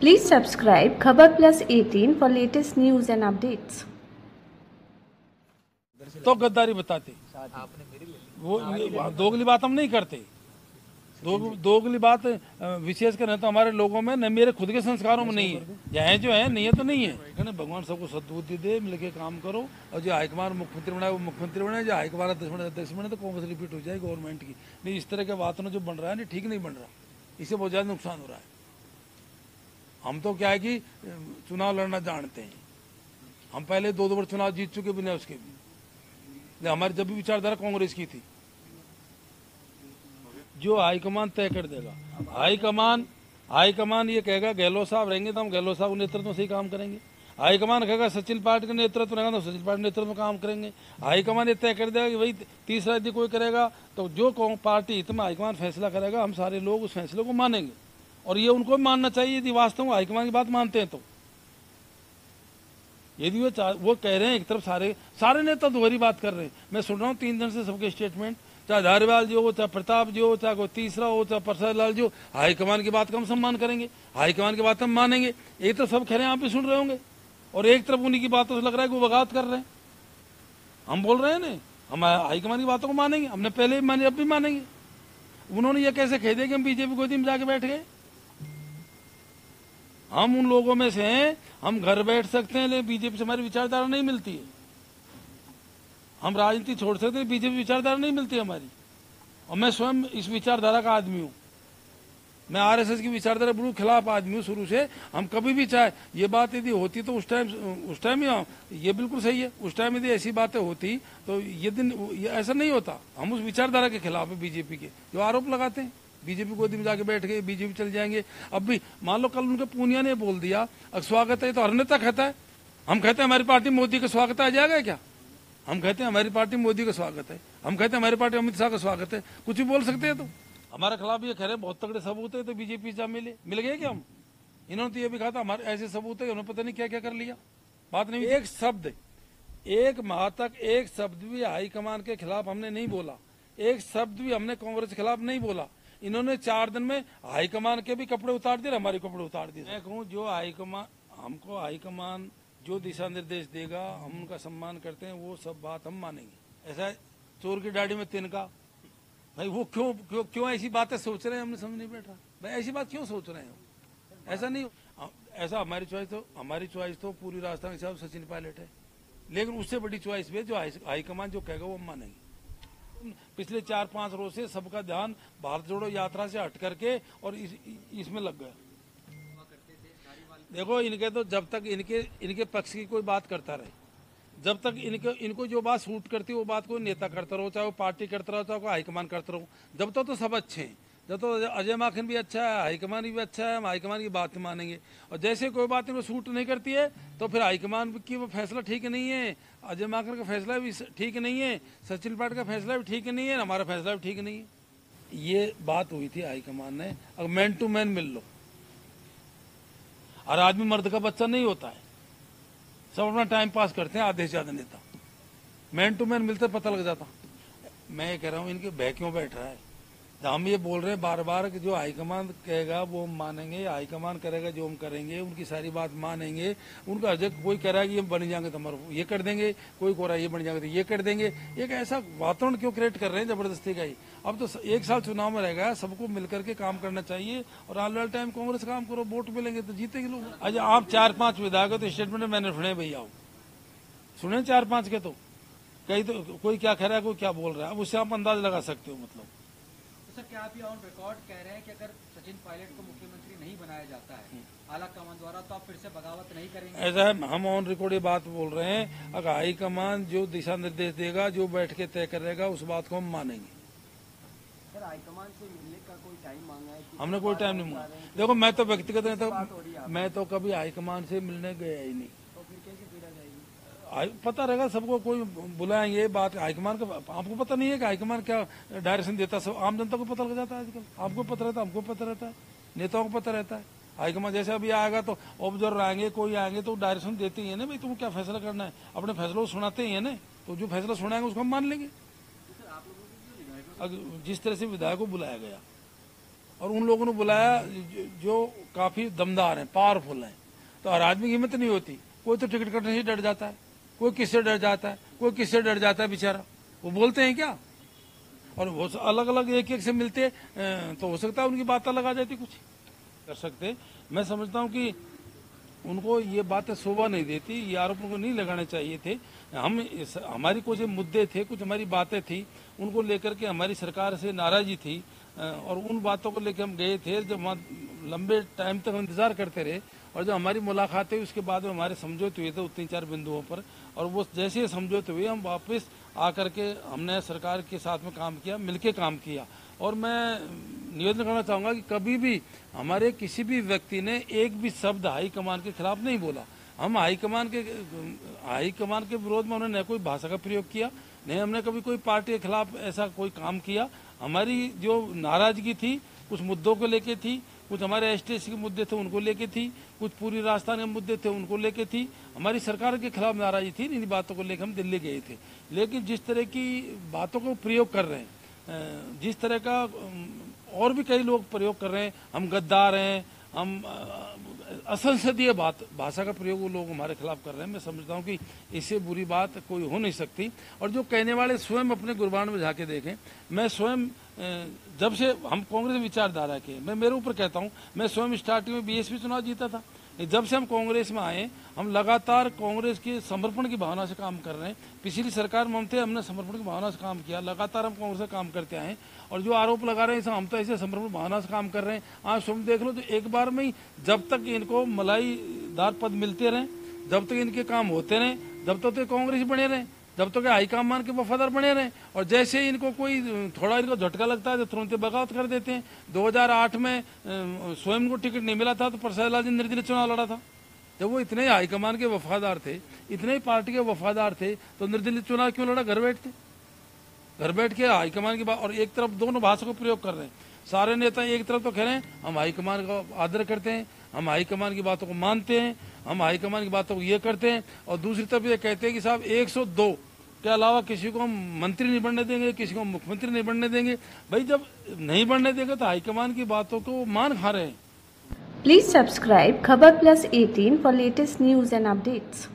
Please subscribe Khabar Plus 18 for latest news and updates. तो गद्दारी बताते। वो दोगली बात हम नहीं करते। दो दोगली बात विशेष कर तो हमारे लोगों में न मेरे खुद के संस्कारों में नहीं है। या है जो है नहीं है तो नहीं है। भगवान सबको सद्बुद्धि दे मिलके काम करो। और जो हाईकमान मुख्यमंत्री बनाए वो मुख्यमंत्री बनाए जो हाईकमान अध्यक्ष बनाए अध्यक्ष बनाए तो कांग्रेस रिपीट हो जाए गवर्नमेंट की। नहीं इस तरह के वातावरण जो बन रहा है नहीं ठीक नहीं बन रहा। इससे बहुत ज़्यादा नुकसान हो रहा है। हम तो क्या है कि, चुनाव लड़ना जानते हैं। हम पहले दो दो बार चुनाव जीत चुके बिना उसके भी। हमारी जब भी विचारधारा कांग्रेस की थी। जो हाईकमान तय कर देगा। हाईकमान हाईकमान ये कहेगा, गहलोत साहब रहेंगे तो हम गहलोत साहब के नेतृत्व से ही काम करेंगे। हाईकमान कहेगा, सचिन पार्टी का नेतृत्व रहेगा तो सचिन के नेतृत्व में काम करेंगे। हाईकमान ये तय कर देगा कि भाई, तीसरा यदि कोई करेगा तो जो पार्टी हित में हाईकमान फैसला करेगा, हम सारे लोग उस फैसले को मानेंगे। और ये उनको भी मानना चाहिए, यदि वास्तव में हाईकमान की बात मानते हैं तो। यदि वो वो कह रहे हैं एक तरफ़ सारे सारे नेता दोहरी बात कर रहे हैं। मैं सुन रहा हूँ तीन दिन से सबके स्टेटमेंट चाहे धारीवाल जी हो, चाहे प्रताप जी हो, चाहे कोई तीसरा हो, चाहे प्रसाद लाल जी हो, हाईकमान की बात का हम सम्मान करेंगे, हाईकमान की बात हम मानेंगे। एक तरफ़ सब कह रहे हैं, आप भी सुन रहे होंगे। और एक तरफ़ उन्हीं की बातों से लग रहा है कि वो बगावत कर रहे हैं। हम बोल रहे हैं ना, हम हाईकमान की बातों को मानेंगे, हमने पहले भी माने, अब भी मानेंगे। उन्होंने ये कैसे कह दिया कि हम बीजेपी गोदी में जाके बैठ गए? हम उन लोगों में से हैं, हम घर बैठ सकते हैं, लेकिन बीजेपी से हमारी विचारधारा नहीं मिलती है। हम राजनीति छोड़ सकते हैं, बीजेपी विचारधारा नहीं मिलती हमारी। और मैं स्वयं इस विचारधारा का आदमी हूँ। मैं आरएसएस की विचारधारा बिल्कुल खिलाफ आदमी हूँ शुरू से। हम कभी भी चाहे, ये बात यदि होती तो उस टाइम उस टाइम ही ये बिल्कुल सही है, उस टाइम यदि ऐसी बातें होती तो ये दिन, ये ऐसा नहीं होता। हम उस विचारधारा के खिलाफ है बीजेपी के, जो आरोप लगाते हैं। बीजेपी गोदी में जाके बैठ गए, बीजेपी चल जाएँगे। अब भी, मान लो कल उनके पूनिया ने बोल दिया स्वागत है तो हर नेता कहता है। हम कहते हैं, हमारी पार्टी मोदी का स्वागत आ जाएगा क्या? हम कहते हैं, हमारी पार्टी मोदी का स्वागत है। हम कहते हैं, हमारी पार्टी अमित शाह का स्वागत है। कुछ भी बोल सकते हैं तो। हमारे खिलाफ ये कह रहे बहुत तगड़े सबूत है तो बीजेपी से मिले। मिल गए क्या हम? इन्होंने तो ये भी कहा था, हमारे ऐसे सबूत है, उन्होंने पता नहीं क्या क्या कर लिया। बात नहीं एक शब्द, एक माह तक एक शब्द भी हाईकमान के खिलाफ हमने नहीं बोला। एक शब्द भी हमने कांग्रेस के खिलाफ नहीं बोला। इन्होंने चार दिन में हाईकमान के भी कपड़े उतार दिए हमारे कपड़े उतार दिए। मैं कहूँ, जो हाईकमान हमको हाईकमान जो दिशा निर्देश देगा, हम उनका सम्मान करते हैं, वो सब बात हम मानेंगे। ऐसा चोर की दाढ़ी में तिनका। भाई, वो क्यों क्यों क्यों ऐसी बातें सोच रहे हैं, हमने समझ नहीं बैठा। भाई, ऐसी बात क्यों सोच रहे हैं ऐसा नहीं ऐसा हमारी चॉइस तो हमारी चॉइस तो पूरी राजस्थान के हिसाब से सचिन पायलट है। लेकिन उससे बड़ी चॉइस भी जो हाईकमान जो कहेगा वो हम मानेंगे। पिछले चार पाँच रोज से सबका ध्यान भारत जोड़ो यात्रा से हट करके और इस, इसमें लग गया। देखो इनके तो जब तक इनके इनके पक्ष की कोई बात करता रहे जब तक इनके इनको जो बात सूट करती है वो बात कोई नेता करता रहो चाहे वो पार्टी करता रहो चाहे कोई हाईकमान करता रहो जब तक तो सब अच्छे हैं। जब तो अजय माखन भी अच्छा है, हाईकमान भी अच्छा है, हम हाईकमान की बात मानेंगे। और जैसे कोई बात इनको सूट नहीं करती है तो फिर हाईकमान की वो फैसला ठीक नहीं है। अजय माखन का फैसला भी ठीक नहीं है, सचिन पाठ का फैसला भी ठीक नहीं है हमारा फैसला भी ठीक नहीं है। ये बात हुई थी हाईकमान ने अगर मैन टू मैन मिल लो। और आदमी मर्द का बच्चा नहीं होता है। सब अपना टाइम पास करते हैं, आधे से ज़्यादा नेता मैन टू मैन मिलते पता लग जाता। मैं ये कह रहा हूँ, इनके बह क्यों बैठ रहा है? तो हम ये बोल रहे हैं बार बार कि जो हाईकमान कहेगा, वो हम मानेंगे, हाईकमान करेगा जो हम करेंगे, उनकी सारी बात मानेंगे, उनका अजय कोई कह रहा है कि ये बन जाएँगे तो हमारे ये कर देंगे, कोई को रहा है ये बन जाएँगे तो ये कर देंगे। एक ऐसा वातावरण क्यों क्रिएट कर रहे हैं ज़बरदस्ती का ही? अब तो एक साल चुनाव में रहेगा सबको मिलकर के काम करना चाहिए, और आने वाले टाइम कांग्रेस काम करो, वोट मिलेंगे तो जीतेंगे लोग। अच्छा आप चार पाँच विधायक हो तो स्टेटमेंट मैंने सुने भैया, सुने चार पाँच के तो? कहीं तो कोई क्या कह रहा है, कोई क्या बोल रहा है, अब उससे आप अंदाज लगा सकते हो मतलब। सर क्या आप ये ऑन रिकॉर्ड कह रहे हैं कि अगर सचिन पायलट को मुख्यमंत्री नहीं बनाया जाता है आला कमान द्वारा तो आप फिर से बगावत नहीं करेंगे? ऐसा हम ऑन रिकॉर्ड ये बात बोल रहे हैं अगर हाईकमान जो दिशा निर्देश देगा जो बैठ के तय करेगा उस बात को हम मानेंगे। सर हाईकमान से मिलने का कोई टाइम मांगा है? हमने कोई टाइम नहीं मांगा। देखो मैं तो व्यक्तिगत मैं तो कभी हाईकमान से मिलने गया ही नहीं तो फिर कैसे फिरा जाएगी हाई- पता रहेगा सबको कोई बुलाएँगे बात हाईकमान का आपको पता नहीं है कि हाईकमान क्या डायरेक्शन देता है सब आम जनता को पता लग जाता है आजकल। आपको पता रहता है हमको पता रहता है नेताओं को पता रहता है। हाईकमान जैसे अभी आएगा तो ऑब्जर्वर आएँगे कोई आएँगे तो डायरेक्शन देते ही है ना भाई तुम क्या फैसला करना है? अपने फैसलों को सुनाते ही है ना तो जो फैसला सुनाएँगे उसको हम मान लेंगे। जिस तरह से विधायक को बुलाया गया और उन लोगों ने बुलाया जो, जो काफ़ी दमदार हैं पावरफुल हैं। तो हर आदमी की हिम्मत नहीं होती कोई तो टिकट कटने से डर जाता है। कोई किससे डर जाता है? कोई किससे डर जाता है बेचारा? वो बोलते हैं क्या? और वो अलग अलग एक एक से मिलते तो हो सकता है उनकी बात अलग आ जाती कुछ। कर सकते। मैं समझता हूँ कि उनको ये बातें शोभा नहीं देती ये आरोप उनको नहीं लगाने चाहिए थे। हम इस, हमारी कुछ मुद्दे थे कुछ हमारी बातें थी उनको लेकर के हमारी सरकार से नाराजी थी और उन बातों को लेकर हम गए थे जब वहाँ लंबे टाइम तक हम इंतज़ार करते रहे और जब हमारी मुलाकात हुई, उसके बाद में हमारे समझौते हुए थे उस तीन चार बिंदुओं पर और वो जैसे ही समझौते हुए, हम वापस आकर के हमने सरकार के साथ में काम किया, मिलके काम किया। और मैं निवेदन करना चाहूँगा कि कभी भी हमारे किसी भी व्यक्ति ने एक भी शब्द हाईकमान के खिलाफ नहीं बोला। हम हाईकमान के हाईकमान के विरोध में उन्होंने न कोई भाषा का प्रयोग किया नहीं हमने कभी कोई पार्टी के खिलाफ ऐसा कोई काम किया। हमारी जो नाराज़गी थी कुछ मुद्दों को लेके थी कुछ हमारे एस के मुद्दे थे, उनको लेके थी। कुछ पूरी राजस्थान के मुद्दे थे, उनको लेके थी। हमारी सरकार के खिलाफ नाराजी थी, इन बातों को लेकर हम दिल्ली गए थे। लेकिन जिस तरह की बातों को प्रयोग कर रहे हैं जिस तरह का और भी कई लोग प्रयोग कर रहे हैं, हम गद्दार हैं, हम असंसदीय बात, भाषा का प्रयोग वो लोग हमारे खिलाफ कर रहे हैं। मैं समझता हूँ कि इससे बुरी बात कोई हो नहीं सकती। और जो कहने वाले स्वयं अपने गुरबान में जाके देखें, मैं स्वयं जब से हम कांग्रेस विचारधारा के मैं मेरे ऊपर कहता हूँ, मैं स्वयं स्टार्टिंग में बीएसपी चुनाव जीता था। जब से हम कांग्रेस में आए, हम लगातार कांग्रेस के समर्पण की भावना से काम कर रहे हैं। पिछली सरकार में हम थे हमने समर्पण की भावना से काम किया, लगातार हम कांग्रेस से काम करते आए और जो आरोप लगा रहे हैं हम तो ऐसे समर्पण भावना से काम कर रहे हैं। आज स्वयं देख लो तो एक बार में ही जब तक इनको मलाईदार पद मिलते रहें, जब तक इनके काम होते रहें, जब तक तो कांग्रेस बने रहे। जब तक तो हाईकमान के वफादार बने रहे? और जैसे ही इनको कोई थोड़ा इनको झटका लगता है तो तुरंत बगावत कर देते हैं। 2008 में स्वयं को टिकट नहीं मिला था तो प्रसाद लाल जी निर्दलीय चुनाव लड़ा था। जब वो इतने हाईकमान के वफादार थे, इतने ही पार्टी के वफादार थे तो निर्दलीय चुनाव क्यों लड़ा? घर बैठते। घर बैठ के हाईकमान की बात और एक तरफ़ दोनों भाषा को प्रयोग कर रहे हैं। सारे नेता एक तरफ़ तो कह रहे हैं, हम हाईकमान का आदर करते हैं, हम हाईकमान की बातों को मानते हैं, हम हाईकमान की बातों को ये करते हैं, और दूसरी तरफ़ ये कहते हैं कि साहब 102 के अलावा किसी को हम मंत्री नहीं बनने देंगे, किसी को मुख्यमंत्री नहीं बनने देंगे भाई, जब नहीं बनने देंगे तो हाईकमान की बातों को मान खा रहे हैं प्लीज़ सब्सक्राइब खबर plus 18 for latest news and updates.